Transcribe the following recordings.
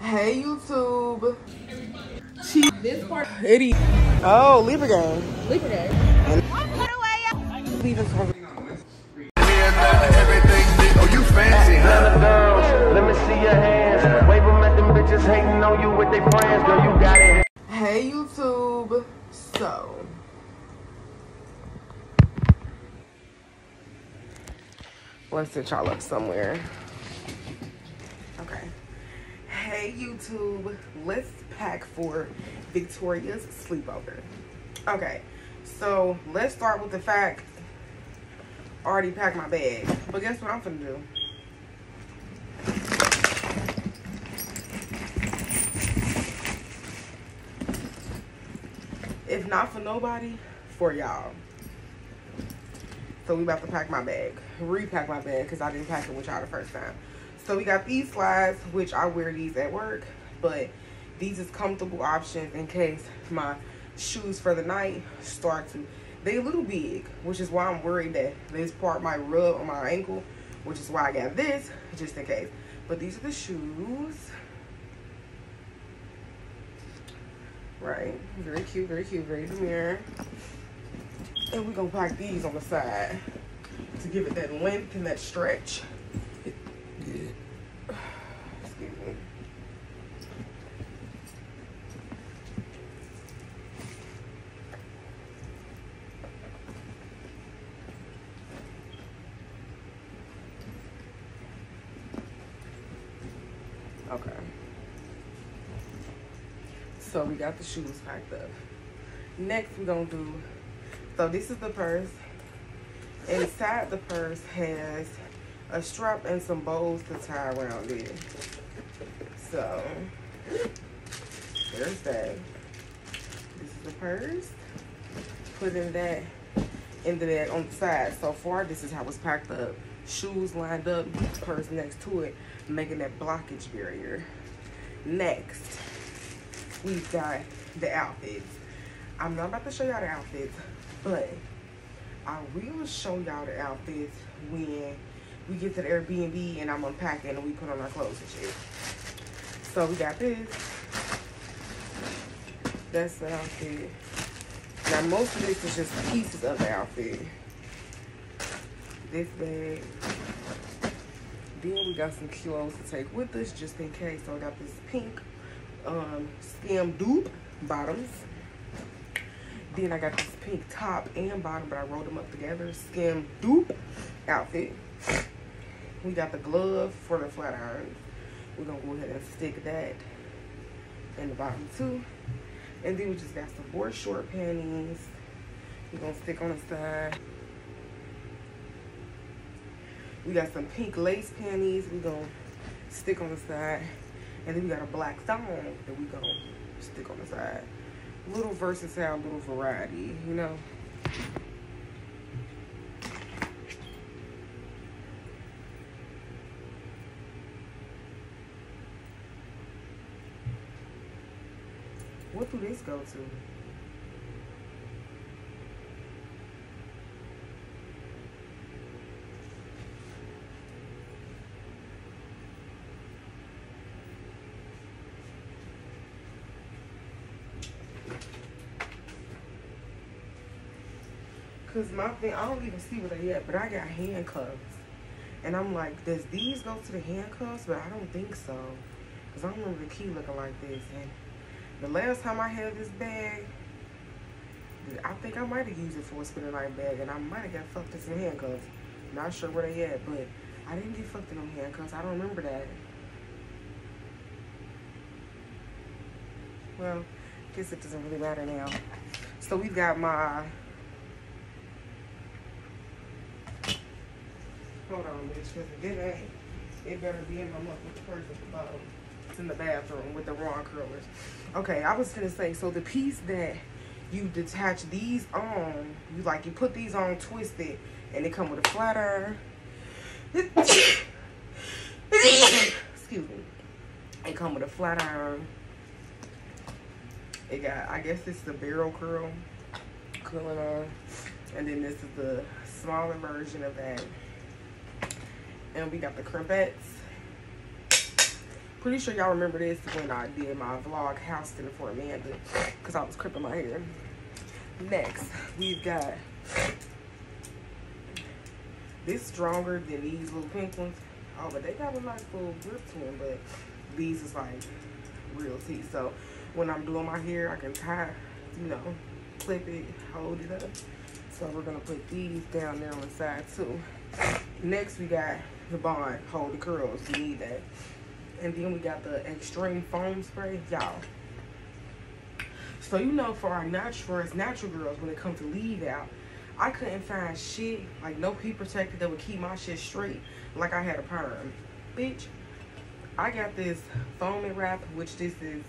Hey YouTube. This part. Eddie. Oh, Libra game. Libra game. Leaving some. Everything big. Oh, you fancy, huh? girls, let me see your hands. Wave 'em at them bitches hating on you with their friends. Girl, you got it. Hey YouTube. So. Let's set y'all up somewhere. Hey YouTube. Let's pack for Victoria's sleepover. Okay. So let's start with the fact I already packed my bag. But guess what I'm gonna do? If not for nobody, for y'all. So we about to pack my bag. Repack my bag because I didn't pack it with y'all the first time. So we got these slides, which I wear these at work, but these is comfortable options in case my shoes for the night start to they a little big, which is why I'm worried that this part might rub on my ankle, which is why I got this, just in case. But these are the shoes. Right, very cute, very cute, very demure. And we're gonna pack these on the side to give it that length and that stretch. Excuse me. Okay. So we got the shoes packed up. Next we're gonna do, so this is the purse. Inside the purse has a strap and some bows to tie around it. So, there's that. This is the purse. Putting that into that on the side. So far, this is how it's packed up. Shoes lined up, purse next to it, making that blockage barrier. Next, we've got the outfits. I'm not about to show y'all the outfits, but I will show y'all the outfits when we get to the Airbnb and I'm unpacking and we put on our clothes and shit. So we got this. That's the outfit. Now most of this is just pieces of the outfit. This bag. Then we got some clothes to take with us just in case. So I got this pink um, skim dupe bottoms. Then I got this pink top and bottom, but I rolled them up together. Skim dupe outfit. We got the glove for the flat iron. We're gonna go ahead and stick that in the bottom too. And then we just got some board short panties. We're gonna stick on the side. We got some pink lace panties. We're gonna stick on the side. And then we got a black thong that we gonna stick on the side. Little versatile, little variety, you know. What do this go to? Cause my thing, I don't even see where they at, but I got handcuffs. And I'm like, does these go to the handcuffs? But I don't think so. Cause I don't remember the key looking like this. And the last time I had this bag, I think I might have used it for a spinning night bag, and I might have got fucked in some handcuffs. Not sure where they at, but I didn't get fucked in them handcuffs. I don't remember that. Well, guess it doesn't really matter now. So we've got my. Hold on, bitch, because if it it better be in my motherfucking purse at the bottom. It's in the bathroom with the wrong curlers. Okay, I was gonna say, so the piece that you detach these on, you like you put these on twisted, and they come with a flat iron. Excuse me. They come with a flat iron. It got, I guess it's the barrel curl, curling on, and then this is the smaller version of that. And we got the crevettes Pretty sure y'all remember this when I did my vlog house dinner for Amanda because I was crimping my hair. Next, we've got this stronger than these little pink ones. Oh, but they got a nice little grip to them, but these is like real teeth. So when I'm doing my hair, I can tie, you know, clip it, hold it up. So we're gonna put these down there on the side too. Next, we got the Bond Hold the Curls. You need that. And then we got the Extreme Foam Spray. Y'all. So, you know, for our natural, for us natural girls, when it comes to leave out, I couldn't find shit, like no heat protector that would keep my shit straight like I had a perm. Bitch, I got this foaming wrap, which this is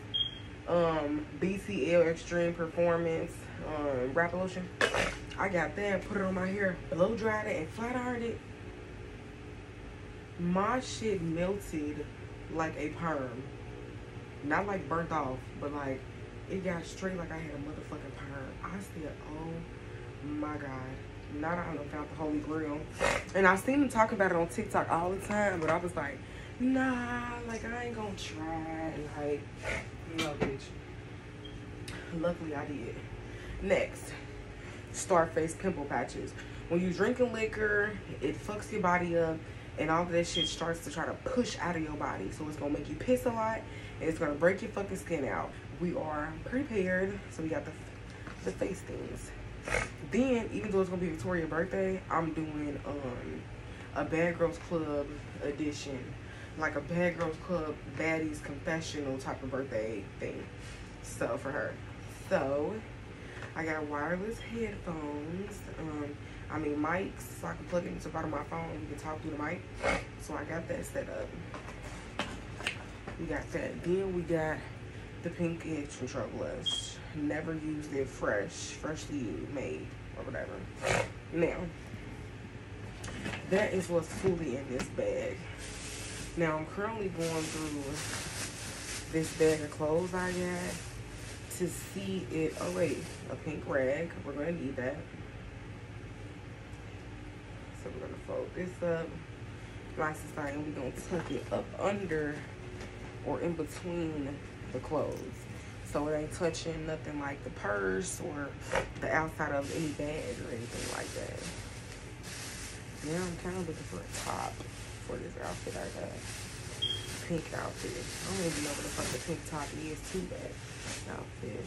um, BCL Extreme Performance um, wrap lotion. I got that, put it on my hair, blow dried it, and flat ironed it. My shit melted like a perm. Not like burnt off, but like it got straight like I had a motherfucking perm. I said, oh my god. That I done found the holy grail. And I've seen them talk about it on TikTok all the time, but I was like, nah, like I ain't gonna try. And Like, no, bitch. Luckily, I did. Next, Starface pimple patches. When you drinking liquor, it fucks your body up, and all of that shit starts to try to push out of your body. So it's gonna make you piss a lot, and it's gonna break your fucking skin out. We are prepared, so we got the the face things. Then, even though it's gonna be Victoria's birthday, I'm doing um a Bad Girls Club edition, like a Bad Girls Club baddies confessional type of birthday thing. So for her, so I got wireless headphones. Um, I mean mics, so I can plug it into the bottom of my phone. You can talk through the mic. So I got that set up. We got that. Then we got the pink edge control blush. Never used it fresh, freshly made or whatever. Now, that is what's fully in this bag. Now I'm currently going through this bag of clothes I got to see it. Oh wait, a pink rag. We're gonna need that. So we're gonna fold this up nice and tight, and we're gonna tuck it up under or in between the clothes. So it ain't touching nothing like the purse or the outside of any bag or anything like that. Now I'm kind of looking for a top for this outfit I got. Pink outfit. I don't even know what the fuck the pink top is too bad outfit.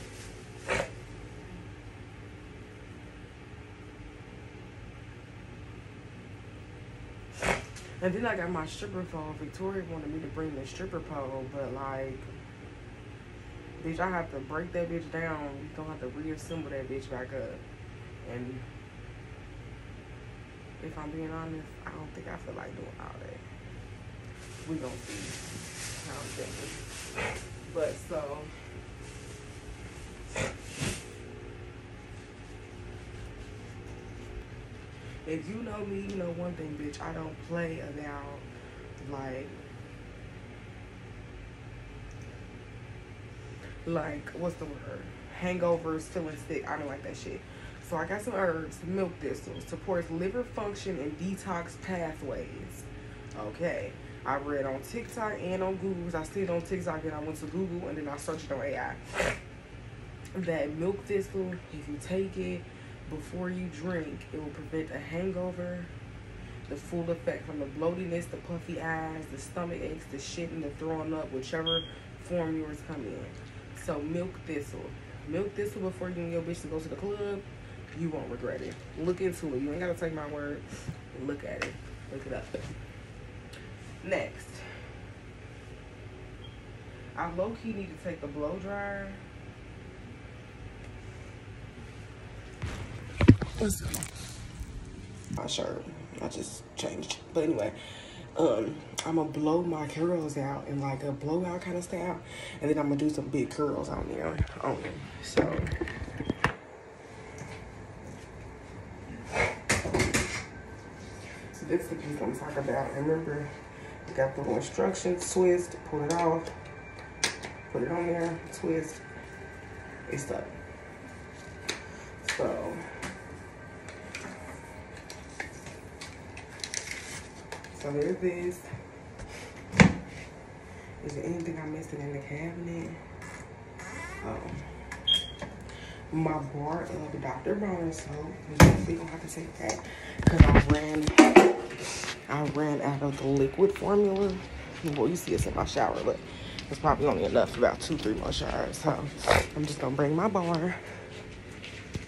And then I got my stripper pole. Victoria wanted me to bring the stripper pole, but like, bitch, I have to break that bitch down. You don't have to reassemble that bitch back up. And if I'm being honest, I don't think I feel like doing all that. We gonna see how thinking. But so. If you know me, you know one thing, bitch. I don't play about like like what's the word? Hangovers, feeling sick. I don't like that shit. So I got some herbs, milk thistles, supports liver function and detox pathways. Okay. I read on TikTok and on Google. I it on TikTok and I went to Google and then I searched on AI. That milk thistle, if you take it before you drink, it will prevent a hangover, the full effect from the bloatiness, the puffy eyes, the stomach aches, the shitting, the throwing up, whichever form yours come in. So milk thistle. Milk thistle before you and your bitch to go to the club, you won't regret it. Look into it. You ain't gotta take my word. Look at it. Look it up. Next. I low key need to take the blow dryer. Let's. My shirt. I just changed. But anyway, um, I'm gonna blow my curls out in like a blowout kind of style, and then I'm gonna do some big curls on there. On them. So. This is the piece I'm talking about. Remember, got the little instructions, twist, pull it off, put it on there, twist, it's stuck. So, so there's this. Is there anything I'm missing in the cabinet? Oh. My bar of Dr. Bronner soap. We gonna have to take that. Cause I ran I ran out of the liquid formula. Well, you see it's in my shower, but it's probably only enough for about two, three more showers. So I'm just gonna bring my bar.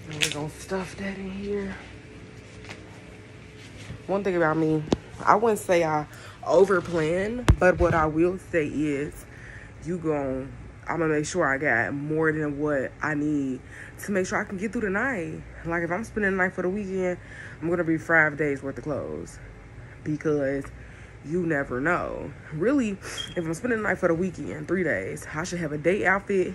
And we're gonna stuff that in here. One thing about me, I wouldn't say I over plan, but what I will say is you gon' I'm gonna make sure I got more than what I need to make sure I can get through the night. Like if I'm spending the night for the weekend, I'm gonna be five days worth of clothes because you never know. Really, if I'm spending the night for the weekend, three days, I should have a day outfit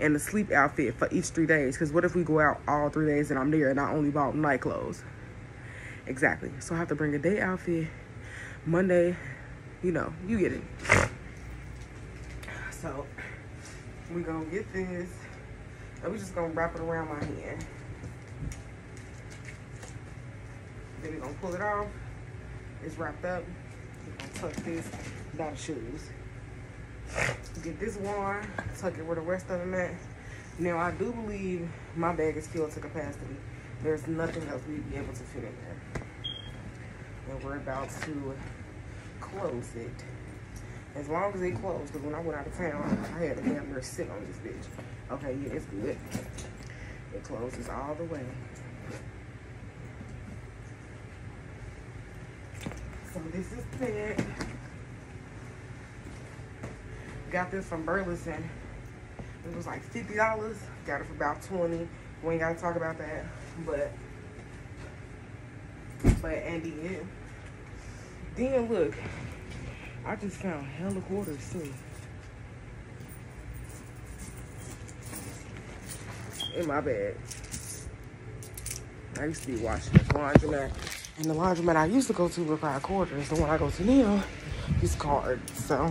and a sleep outfit for each three days. Because what if we go out all three days and I'm there and I only bought night clothes? Exactly. So I have to bring a day outfit. Monday, you know, you get it. So we gonna get this. And we just gonna wrap it around my hand. Then we gonna pull it off. It's wrapped up. Gonna tuck this down the shoes. Get this one, tuck it where the rest of them at. Now I do believe my bag is filled to capacity. There's nothing else we'd be able to fit in there. And we're about to close it. As long as it closed, because when I went out of town, I had a damn near sit on this bitch. Okay, yeah, it's good. It closes all the way. So this is it. Got this from Burlington. It was like fifty dollars. Got it for about twenty. We ain't gotta talk about that. But but and then then look, I just found hella quarters too. In my bag. I used to be watching this laundromat. And the laundromat I used to go to required quarters. The one I go to now is cards. So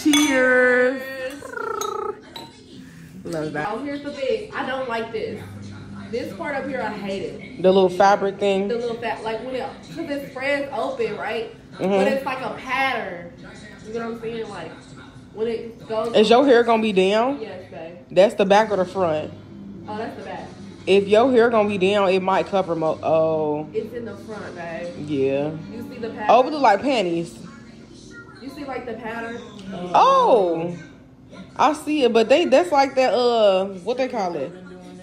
cheers. Love that. Oh, here's the thing. I don't like this. This part up here, I hate it. The little fabric thing. The little fat, like when it, cause it spreads open, right? Mhm. But it's like a pattern. You know what I'm saying? Like when it goes. Is your hair gonna be down? Yes, babe. That's the back or the front. Oh, that's the back. If your hair gonna be down, it might cover mo. Oh, It's in the front, babe. yeah. You see the pattern? Oh, look like panties. You see like the pattern? Oh, I see it, but they that's like that. Uh, what they call it?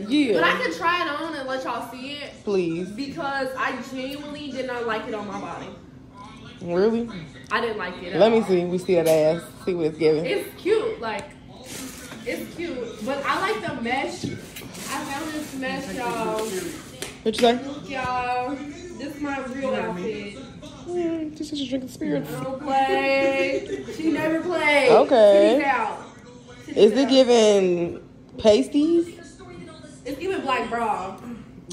But I Yeah. can try it on and let y'all see it Please. because I genuinely did not like it on my body. Really? I didn't like it. Let me see. We see that ass. See what it's giving. It's cute, like it's cute, but I like the mesh. I found this mesh, y'all. What you say? Y'all. This is my real outfit. Mm, this is just drinking spirits. I don't play. She never plays. Okay. Titties out. Titties Is it giving pasties? It's giving black bra.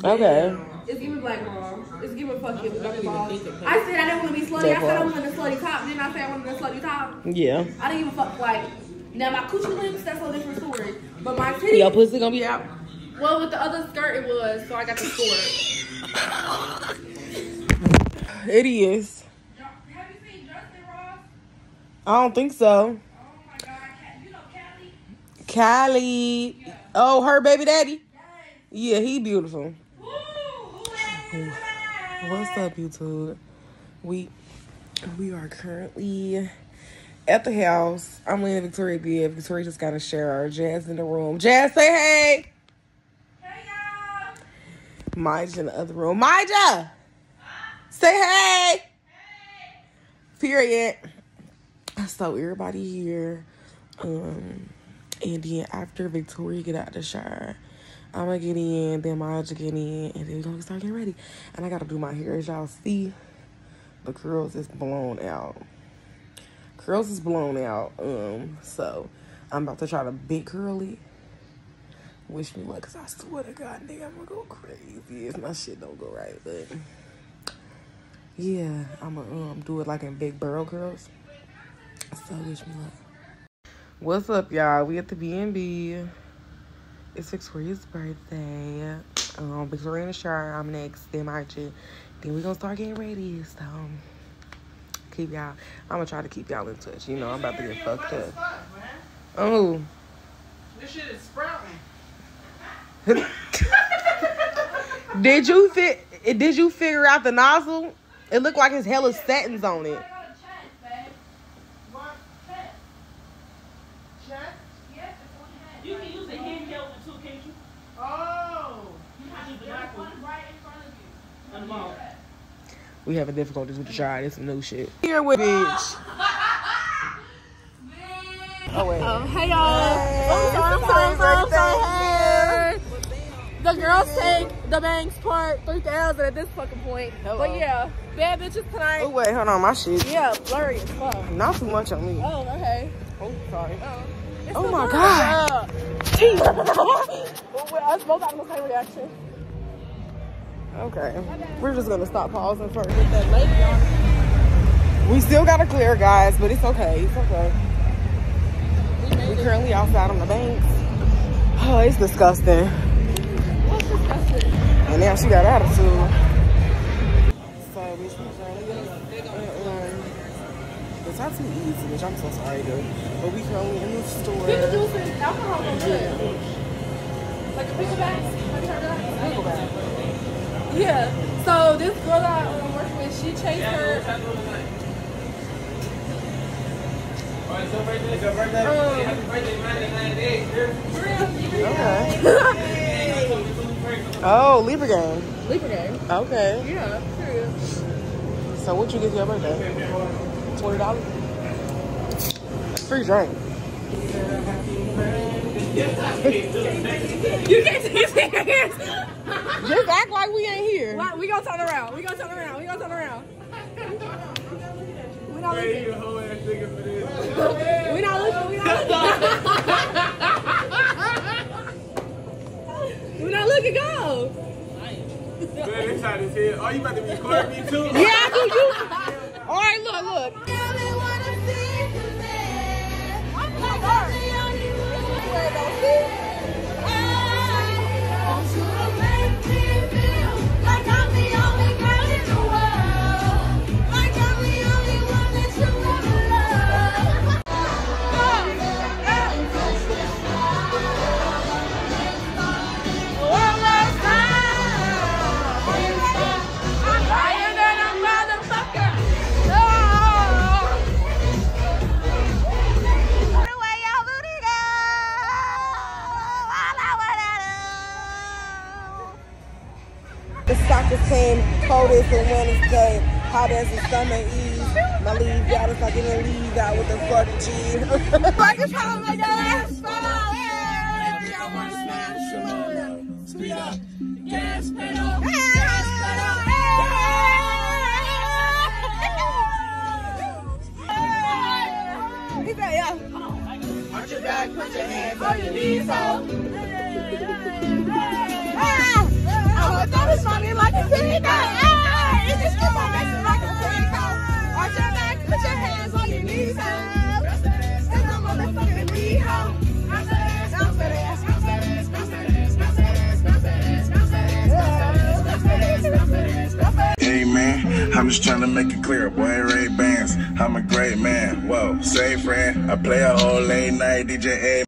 Okay. It's giving black bra. It's giving fucking black bra. I said I didn't want to be slutty. I said I wanted a slutty top. Didn't I say I wanted a slutty top? Yeah. I didn't even fuck like. Now my coochie lips, that's a different story. But my titties. Your pussy gonna be out. Well, with the other skirt, it was, so I got the skirt. It is. Have you seen Justin Ross? I don't think so. Oh my god, you know Callie? Callie. Oh, her baby daddy. Yeah, he beautiful. What's up, YouTube? We we are currently at the house. I'm in Victoria bed. Victoria just got to share our Jazz in the room. Jazz, say hey. Hey y'all! Maja in the other room. Maja, say hey. Period. So everybody here, um, and then after Victoria get out the shower, I'm gonna get in, then Maja get in, and then we're gonna start getting ready. And I gotta do my hair. As y'all see, the curls is blown out. Curls is blown out. Um, so I'm about to try to big curly. Wish me luck, cause I swear to God, nigga, I'm gonna go crazy if my shit don't go right. But yeah, I'm gonna um, do it like in big barrel curls. So wish me luck. What's up, y'all? We at the B&B. It's Victoria's birthday. Um, Victoria in the shower. I'm next. Then Margie. Then we gonna start getting ready. So keep y'all. I'm gonna try to keep y'all in touch. You know, I'm about to get fucked up. Oh. This shit is sprouting. Did you fit? Did you figure out the nozzle? It looked like his hella settings on it. What? Check? You can use a handheld one too, can't you? Oh. On the mall. We having difficulties with the try. This some new shit. Here with bitch. Oh wait. Um, hey y'all. I'm sorry, sorry, sorry, sorry. Hey. The girls take the banks part 3000 at this fucking point. Hello. But yeah, bad bitches tonight. Oh wait, hold on, my shit. Yeah, blurry as fuck. Not too much on me. Oh, okay. Oh, sorry. It's Oh still my good. God. Well, we- us both having the same reaction. Okay. We're just gonna stop pausing first. Get that lady on. We still gotta clear, guys, but it's okay. It's okay. We are currently outside on the banks. Oh, it's disgusting. What's disgusting? And now she got attitude. So we um, the tattoo easy, which I'm so sorry, dude. But we currently in the store. Juice and alcohol are good. Like a pickle bag? Have you heard of that? Pickle bag. Yeah. So this girl that I'm working with, she chased her. Okay. Oh, Libra game. Libra game. Okay. Yeah, period. So what you get for your birthday? Twenty dollars. Free drink. You can't take it serious. Just act like we ain't here. Why- We gonna turn around. We gonna turn around. We gonna turn around. We not looking. We not looking. We not looking. We not looking. Go. Man, inside his head. Oh, you about to be recording me too? Yeah, I do. You. All right, look, look. The hands and stomach ease. My leave out if I get a leave out. With the fucking G. Like it's how my gas Speed up, gas pedal, gas pedal. Your back, put your hands on your knees, oh. Just trying to make it clear, boy, Ray Bans, I'm a great man. Whoa, say friend, I play a whole late night DJ.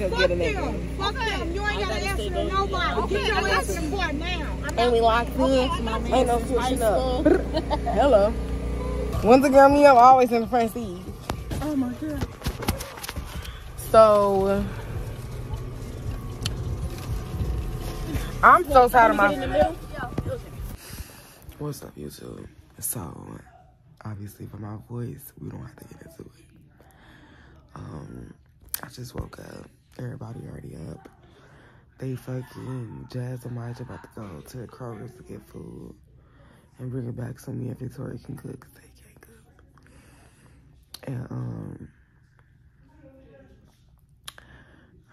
Could fuck get a them. nigga. Fuck them. You ain't gotta answer to nobody. Okay, Get your I got ass in the car now. And we locked Okay, in. Ain't no switching up. Hello. Once a girl me up, always in the front seat. Oh my god. So I'm so tired of my. What's up, YouTube? So obviously, for my voice, we don't have to get into it. Um, I just woke up. Everybody already up. They fucking Jazz and Mike about to go to the Kroger's to get food and bring it back so me and Victoria can cook 'cause they can't cook. And um.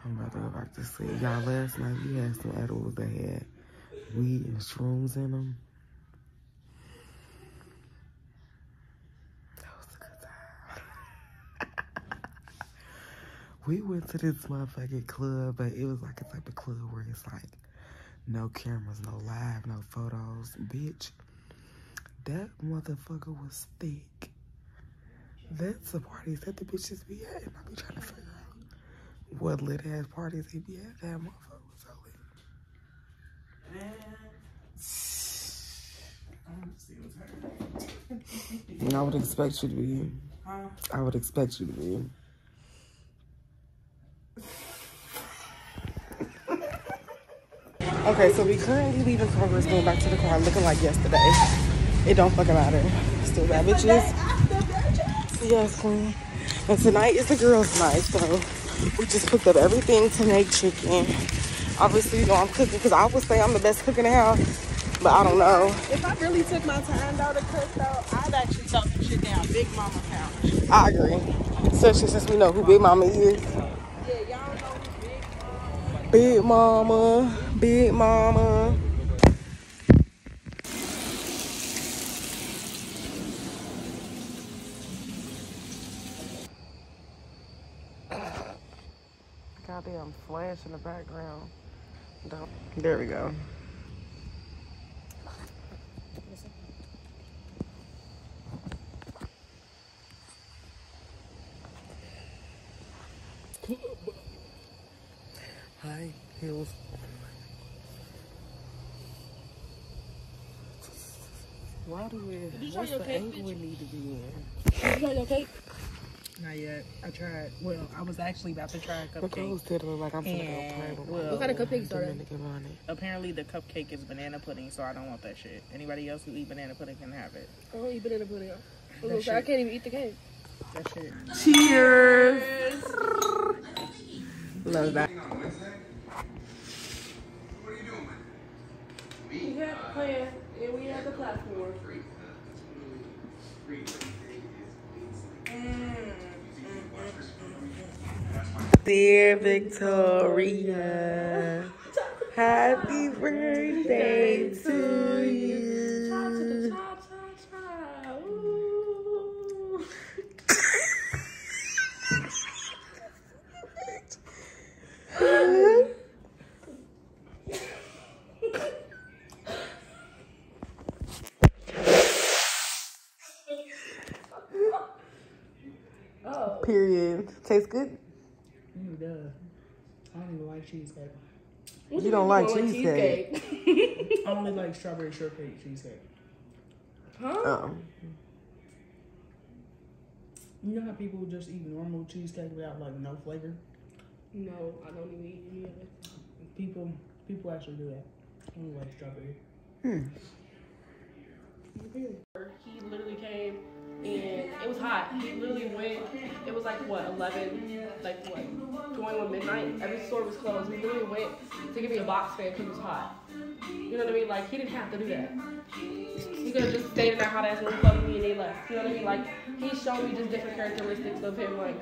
I'm about to go back to sleep. Y'all, last night we had some edibles that had weed and shrooms in them. That was a good time. We went to this motherfucking club, but it was like a type of club where it's like no cameras, no live, no photos. Bitch, that motherfucker was thick. That's the parties that the bitches be at, and I be trying to figure out what lit ass parties they be at. That motherfucker was so lit. And I would expect you to be. I would expect you to be. Okay, so we currently leaving Congress, going back to the car, looking like yesterday. It don't fucking matter. Still bad bitches. Yes, queen. And tonight is the girls' night, so we just cooked up everything to make chicken. Obviously, you know I'm cooking because I would say I'm the best cook in the house, but I don't know. If I really took my time though to cook though, I'd actually talk some shit down Big Mama couch. I agree. Especially since we know who Big Mama is. Yeah, y'all know who Big Mama. Big Mama, Goddamn flash in the background. There we go. Hi, heels. Why do we? What's the angle we need to be in? Not yet. I tried. Well, I was actually about to try a Look, I cupcake. was diddling like I'm finna go And, play with well, my What kind of cupcakes are they? Dominican honey. Apparently, the cupcake is banana pudding, so I don't want that shit. Anybody else who eat banana pudding can have it. I don't eat banana pudding. That I can't even eat the cake. That shit. Cheers. Love that. We have the plan and we have the platform. Mm, mm, mm, Dear Victoria, happy birthday to you. Period. Tastes good? Mm, duh. I don't even like cheesecake. You don't like cheesecake. I only like strawberry shortcake cheesecake. Oh. You know how people just eat normal cheesecake without like no flavor? No, I don't even eat any of it. People people actually do that. I only like strawberry. He literally came and it was hot. He literally went, it was like what, 11, like what, going on midnight. Every store was closed. He literally went to give me a box fan because it was hot. You know what I mean? Like, he didn't have to do that. He could have just stayed in that hot ass room, fucking me, and they left. You know what I mean? Like, he showed me just different characteristics of him, like,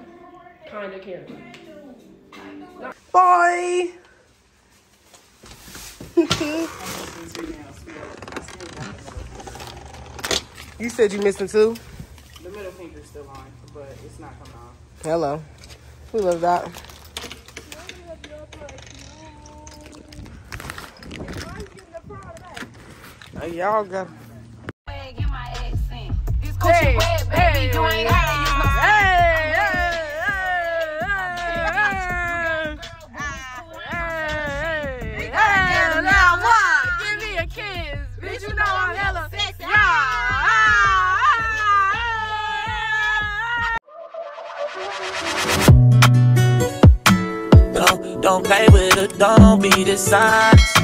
kind of caring. Bye. you said you missed missing too? The middle finger's still on, but it's not coming off. Hello. We love that. Y'all got. Hey, hey, hey. Bitch, you know I'm hella Don't, play with it, don't be dishonest.